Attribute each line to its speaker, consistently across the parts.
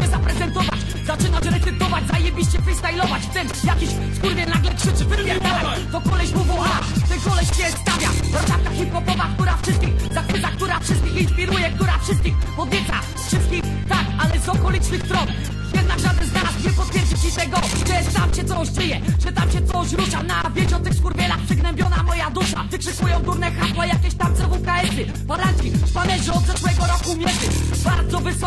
Speaker 1: się zaprezentować. Zaczynasz recytować, zajebiście freestylować. Ten jakiś skurwiel nagle krzyczy Wypierdalaj, to koleś WWA Ten koleś się stawia. Roczawka hip-hopowa, która wszystkich zachwyca Która wszystkich inspiruje, która wszystkich podnieca Wszystkich, tak, ale z okolicznych stron jednak żaden z nas nie potwierdzi ci tego Że tam się coś dzieje, że tam się coś rusza. Na wieć o tych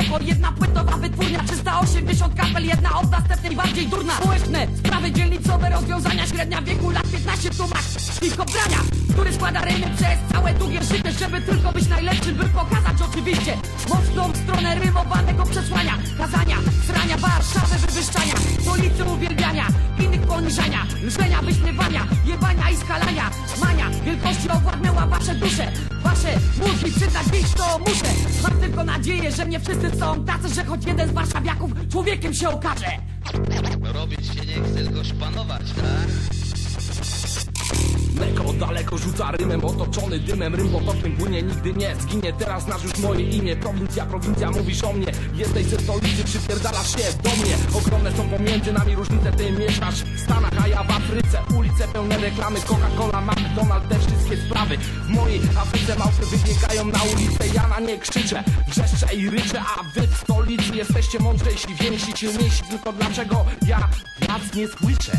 Speaker 1: Wysoko, jedna płytowa wytwórnia 380 kapel, jedna od następnej bardziej durna. Społeczne sprawy dzielnicowe, rozwiązania Średnia wieku lat 15 tu max Szybko brania, który składa rymy przez całe długie życie Żeby tylko być najlepszym, by pokazać oczywiście Mocną stronę rymowanego przesłania Kazania, srania, Warszawy wywyższania Stolicy uwielbiania, innych poniżania Lżenia, wyśmiewania, jebania i skalania Mania, wielkości owładnęła wasze dusze Wasze mózgi przyznać dziś to muszę. Mam tylko nadzieję, że nie wszyscy są tacy Że choć jeden z warszawiaków człowiekiem się okaże.
Speaker 2: Robić się nie chce, tylko szpanować, tak?
Speaker 3: Mleko daleko rzuca rymem otoczony dymem. Rym potocznym płynie nigdy nie zginie. Teraz znasz już moje imię. Prowincja, prowincja mówisz o mnie. Jesteś ze stolicy, przypierdalasz się do mnie. Ogromne są pomiędzy nami różnice Ty mieszkasz w Stanach, a ja w Afryce Ulice pełne reklamy, Coca-Cola, McDonald's Te wszystkie sprawy. W mojej Afryce małpy wybiegają na ulicę Ja na nie krzyczę, wrzeszczę i ryczę A wy w stolicy jesteście mądrzejsi Więksi, silniejsi Tylko dlaczego ja was nie słyszę?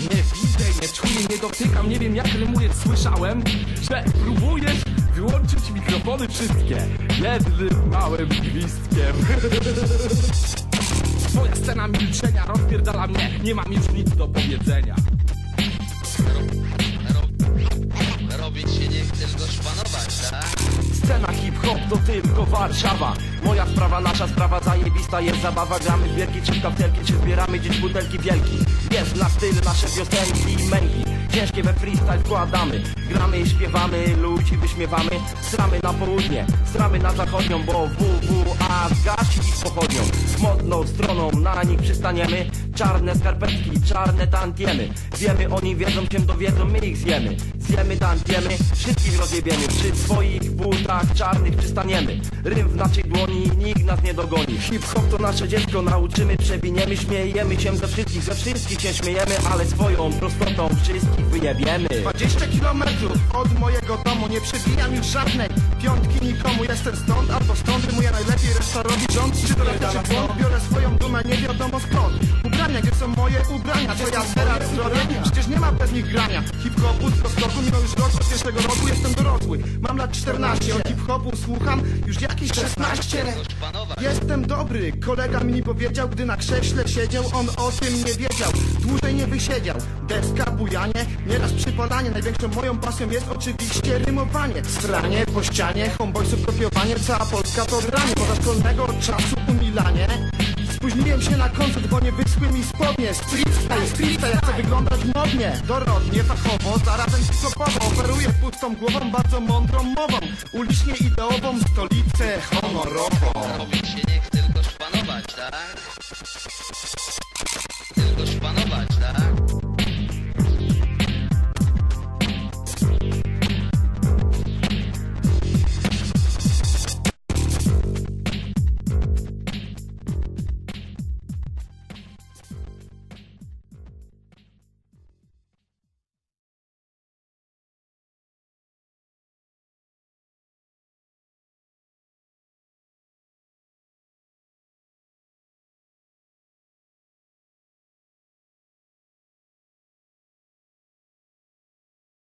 Speaker 3: Nie widzę, nie czuję, nie dotykam Nie wiem jak rymujesz, słyszałem Że próbujesz wyłączyć mikrofony wszystkie Jednym małym gwizdkiem Twoja scena milczenia rozpierdala mnie. Nie mam już nic do powiedzenia.
Speaker 2: Ro- Robić się nie chce, tylko szpanować, tak?
Speaker 4: Scena hip-hop to tylko Warszawa. Moja sprawa, nasza sprawa zajebista. Jest zabawa Gramy w wielki czy kaptelki, czy zbieramy gdzieś butelki wielki. Jest na styl nasze piosenki i męki Ciężkie we freestyle wkładamy. Gramy i śpiewamy, ludzi wyśmiewamy. Stramy na południe, stramy na zachodnią Bo WWA zgasi ich pochodnią. Modną stroną na nich przystaniemy. Czarne skarpetki, czarne tantiemy. Wiemy, oni wiedzą, się dowiedzą, my ich zjemy. Zjemy, tantiemy, wszystkich rozjebiemy Przy swoich butach czarnych przystaniemy. Rym w naszej dłoni, nikt nas nie dogoni. Hip-hop to nasze dziecko, nauczymy, przewiniemy Śmiejemy się ze wszystkich, ze wszystkich się śmiejemy Ale swoją prostotą wszystkich wyjebiemy.
Speaker 5: 20 kilometrów od mojego domu Nie przebijam już żadnej piątki nikomu. Jestem stąd albo stąd Rymuję najlepiej, reszta robi rząd. Czy to lepiej czy błąd? Biorę swoją dumę, nie wiadomo skąd Ubrania, gdzie są moje ubrania? Co ja teraz zrobię? Przecież nie ma pewnych grania Hip-hopu z Rostoku minął już rok od pierwszego roku Jestem dorosły, mam lat 14 Od hip-hopu słucham już jakieś 16
Speaker 2: Tylko szpanować.
Speaker 5: Jestem dobry, kolega mi powiedział, gdy na krześle siedział, on o tym nie wiedział, dłużej nie wysiedział. Deska, bujanie, nieraz przypalanie, największą moją pasją jest oczywiście rymowanie. Stranie po ścianie, homeboysów kopiowanie, cała Polska to granie, poza szkolnego czasu umilanie. Spóźniłem się na koncert, bo nie wyschły mi spodnie. Street style, street style, chcę wyglądać modnie Dorodnie, fachowo, zarazem hip-hopowo Operuję pustą głową, bardzo mądrą mową. Ulicznie ideową, stolicę honorową.
Speaker 2: Robić się nie tylko szpanować, tak? Tylko szpanować, tak?